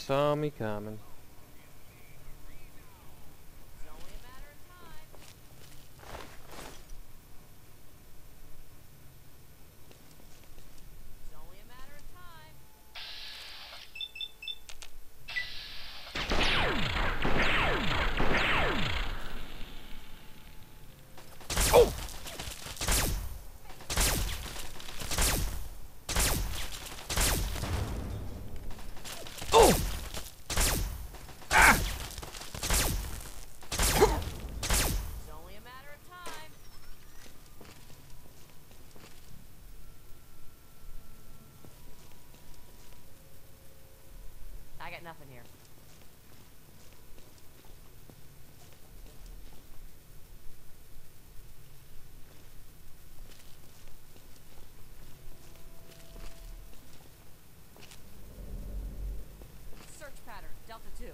saw me coming. It's only a matter of time. It's only a matter of time. It's only a matter of time. I got nothing here. Search pattern, Delta 2.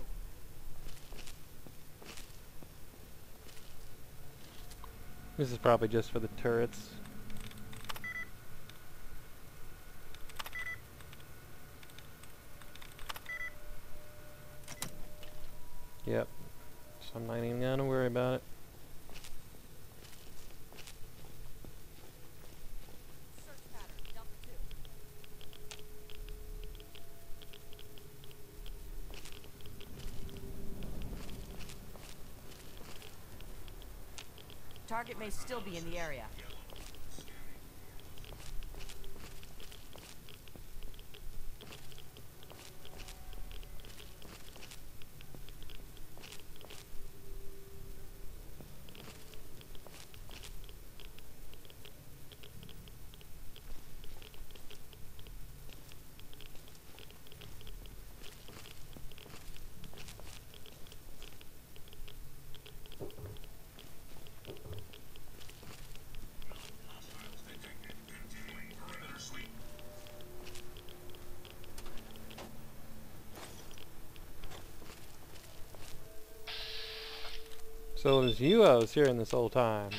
This is probably just for the turrets. Yep. So I'm not even gonna worry about it. Search pattern, Delta 2. Target may still be in the area. So it was you I was hearing this whole time.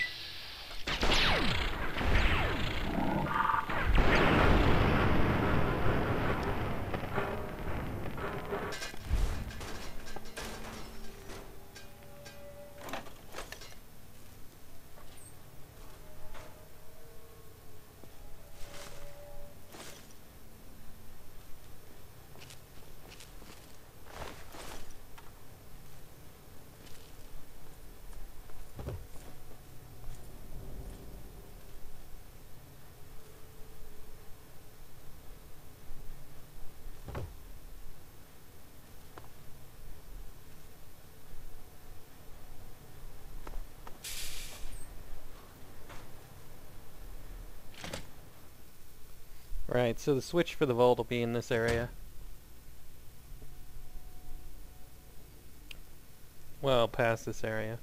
Right, so the switch for the vault will be in this area. Well, past this area.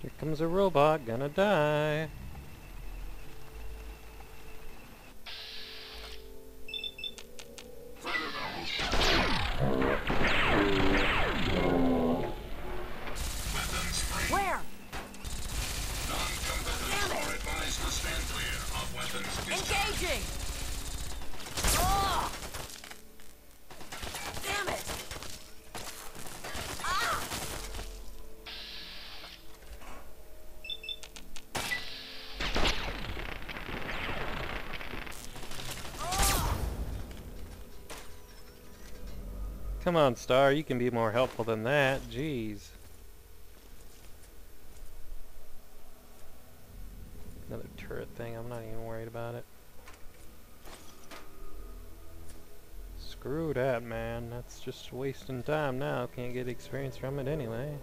Here comes a robot, gonna die. Where? Engaging! Ugh! Damn it! Ah! Ugh! Come on, Star, you can be more helpful than that. Jeez. Another turret thing, I'm not even worried about it. Screw that, man. That's just wasting time now. Can't get experience from it anyway.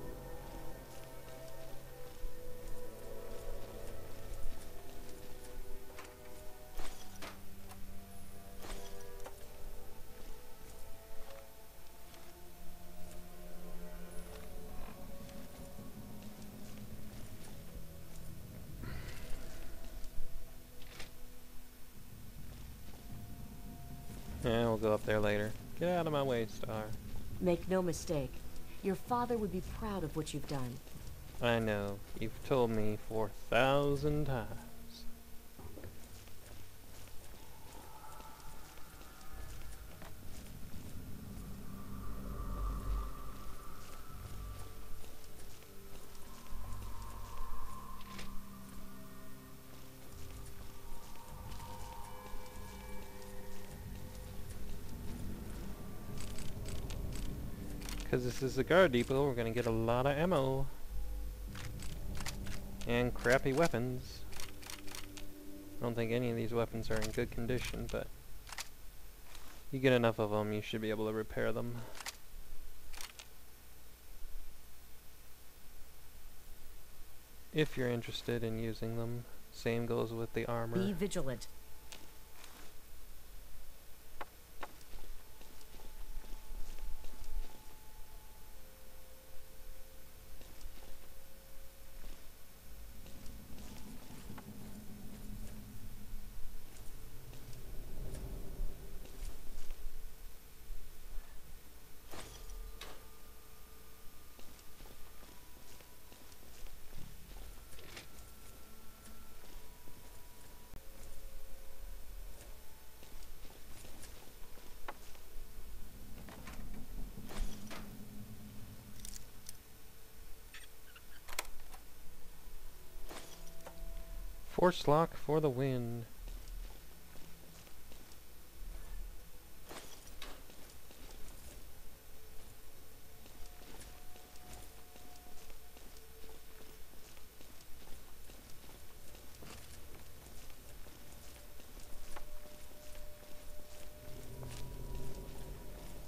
Yeah, we'll go up there later. Get out of my way, Star. Make no mistake, your father would be proud of what you've done. I know. You've told me 4,000 times. Because this is the guard depot, we're going to get a lot of ammo. And crappy weapons. I don't think any of these weapons are in good condition, but you get enough of them, you should be able to repair them. If you're interested in using them. Same goes with the armor. Be vigilant. Force lock for the win.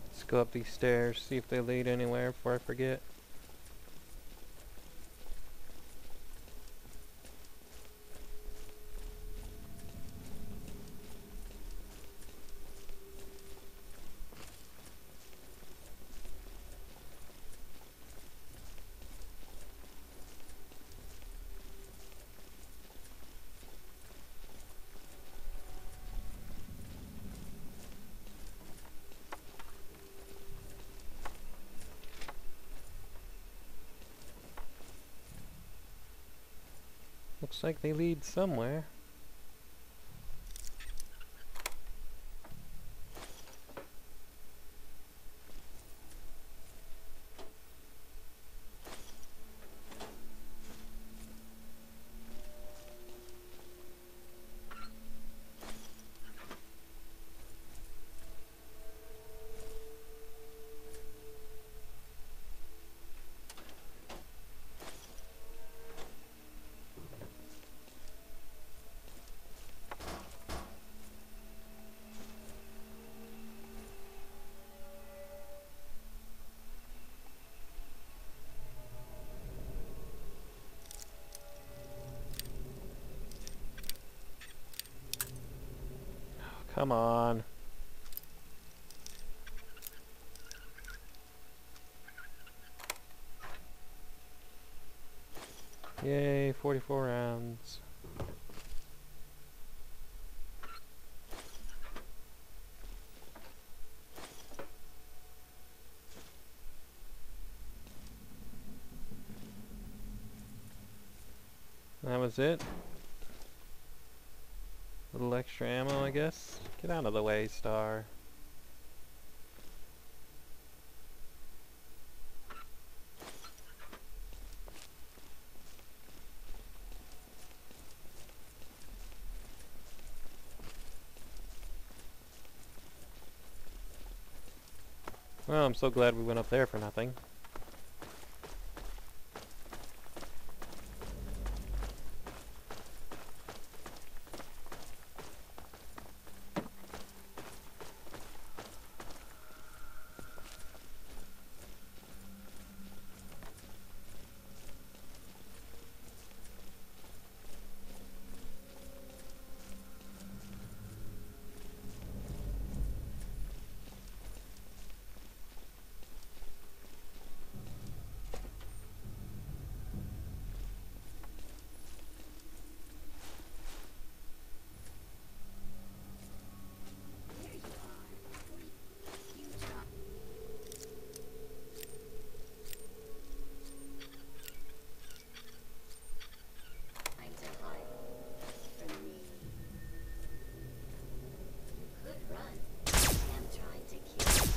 Let's go up these stairs, see if they lead anywhere before I forget. Looks like they lead somewhere. Come on. Yay, 44 rounds. That was it. Little extra ammo, I guess. Get out of the way, Star. Well, I'm so glad we went up there for nothing. trying to hide from me. You could run. I'm trying to kill you.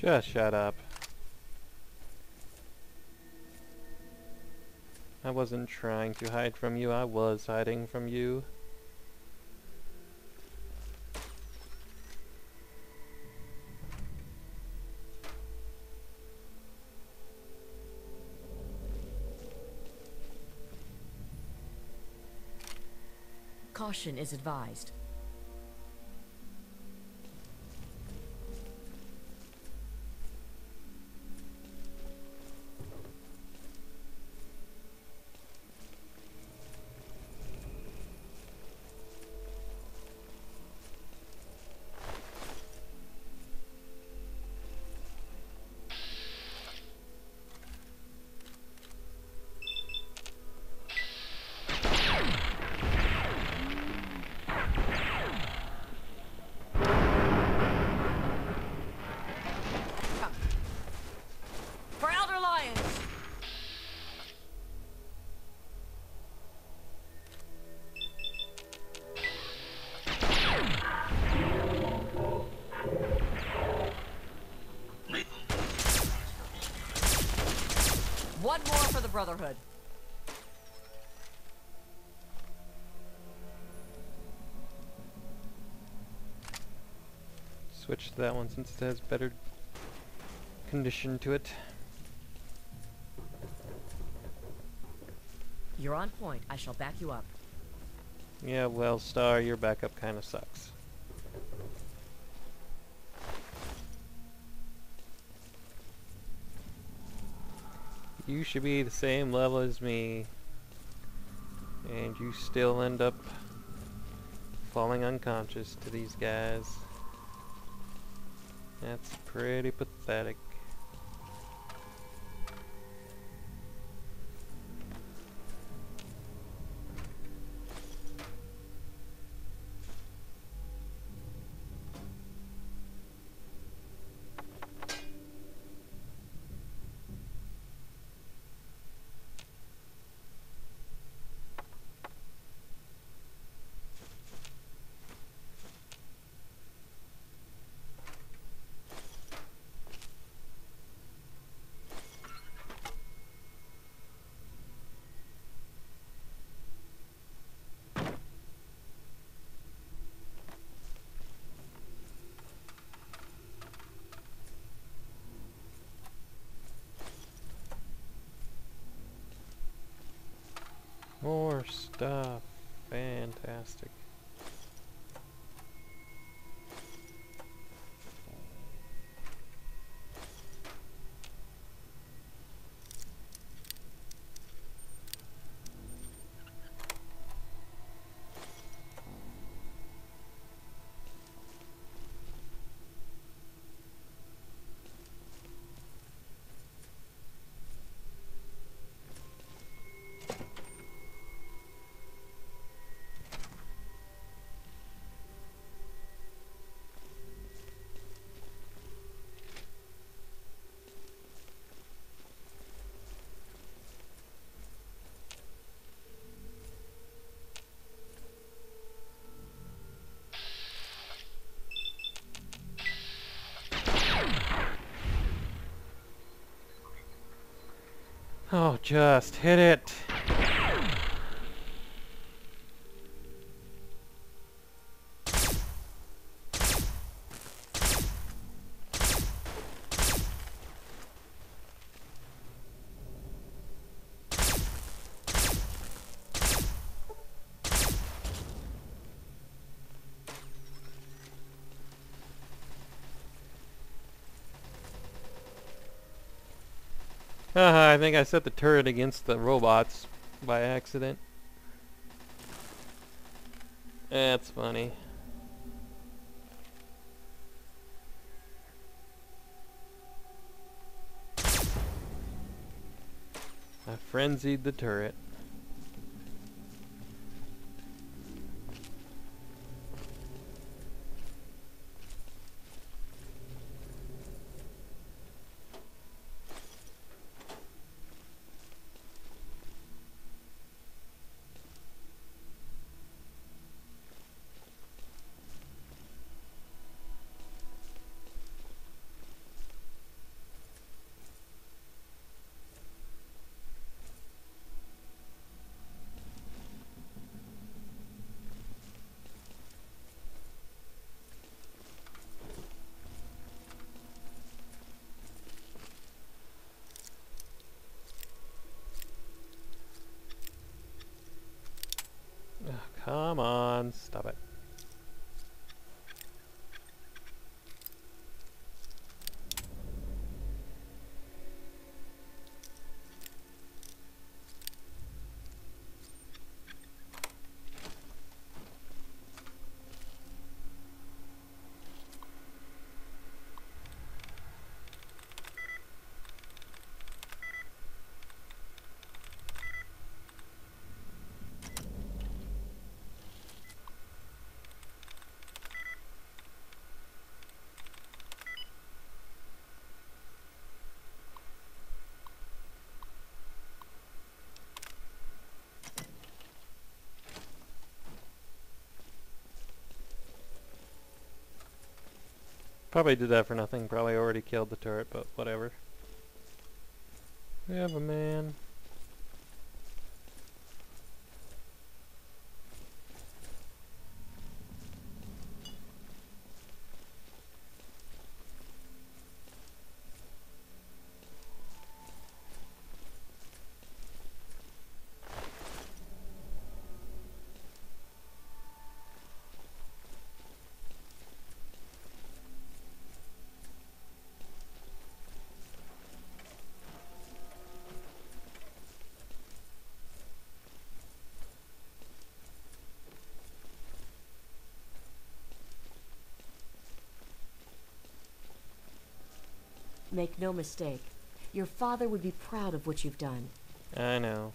Just shut up. I wasn't trying to hide from you, I was hiding from you. Caution is advised. The Brotherhood. Switch to that one since it has better condition to it. You're on point. I shall back you up. Yeah, well, Star, your backup kinda sucks. You should be the same level as me. And you still end up falling unconscious to these guys. That's pretty pathetic. More stuff. Fantastic. Just hit it. Uh-huh, I think I set the turret against the robots by accident. That's funny. I frenzied the turret. Come on, stop it. Probably did that for nothing. Probably already killed the turret, but whatever. We have a man. Make no mistake. Your father would be proud of what you've done. I know.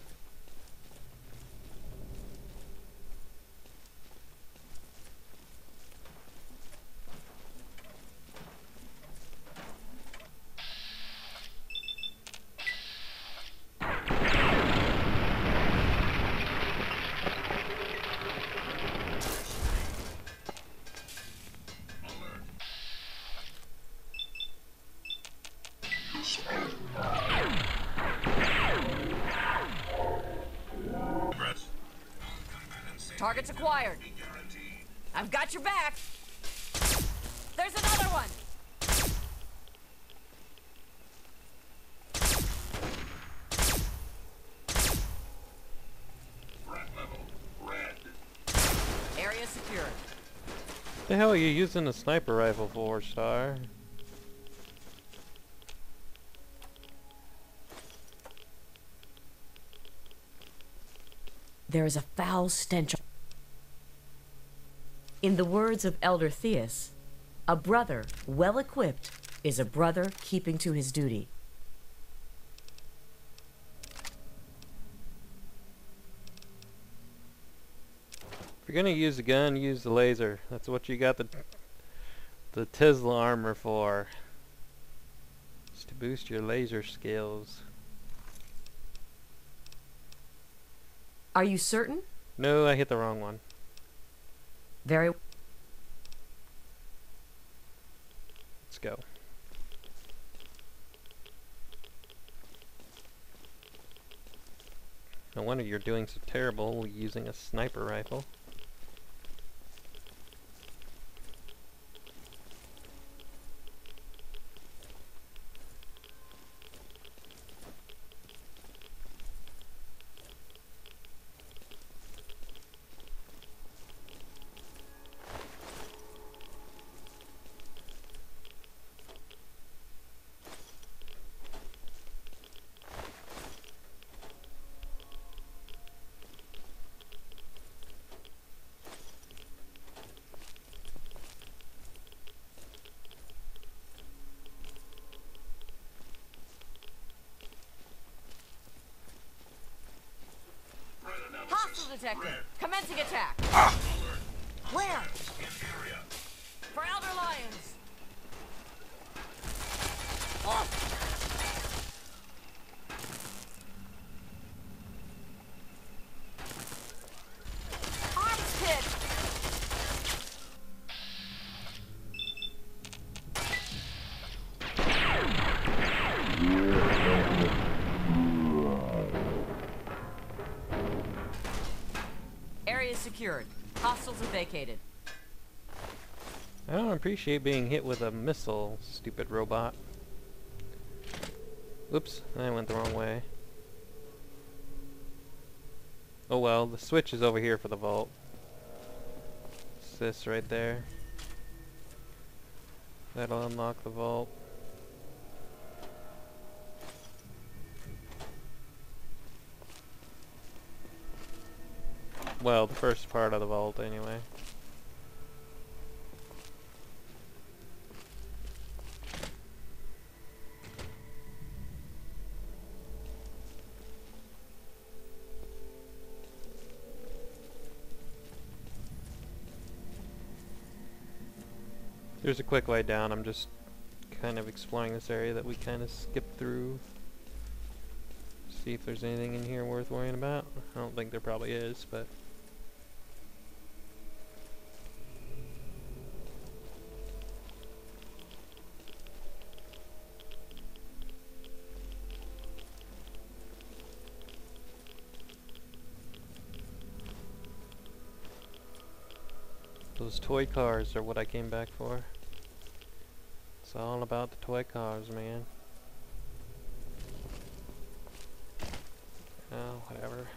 Targets acquired. I've got your back. There's another one. Area secured. The hell are you using a sniper rifle for, Star? There is a foul stench. In the words of Elder Theus, a brother well equipped is a brother keeping to his duty. If you're gonna use a gun, use the laser. That's what you got the the Tesla armor for. It's to boost your laser skills. Are you certain? No, I hit the wrong one. Very Let's go. No wonder you're doing so terrible using a sniper rifle. Detected. Commencing attack. Ah. Where? Secured. Hostiles are vacated. I don't appreciate being hit with a missile, stupid robot. Oops, I went the wrong way. Oh well, the switch is over here for the vault. It's this right there. That'll unlock the vault. Well, the first part of the vault anyway. There's a quick way down. I'm just kind of exploring this area that we kind of skipped through. See if there's anything in here worth worrying about. I don't think there probably is, but... Those toy cars are what I came back for. It's all about the toy cars, man. Oh, whatever.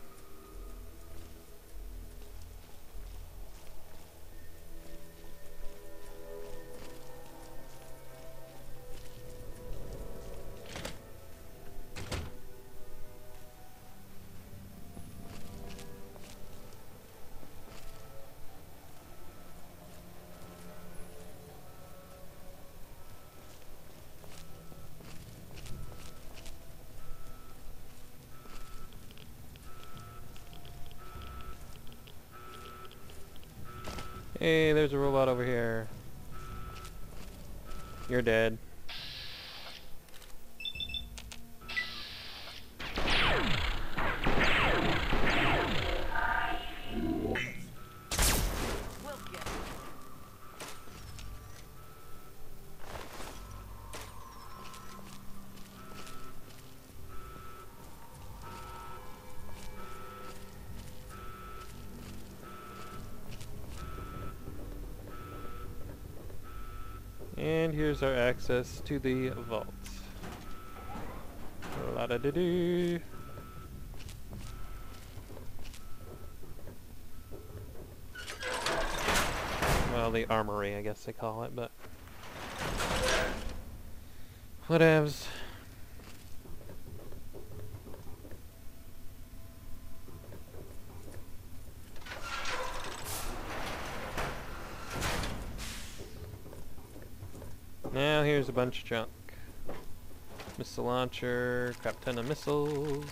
Hey, there's a robot over here. You're dead. And here's our access to the vault. La da da doo. Well, the armory, I guess they call it, but whatevs. Now here's a bunch of junk. Missile launcher, crap ton of missiles.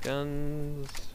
Guns.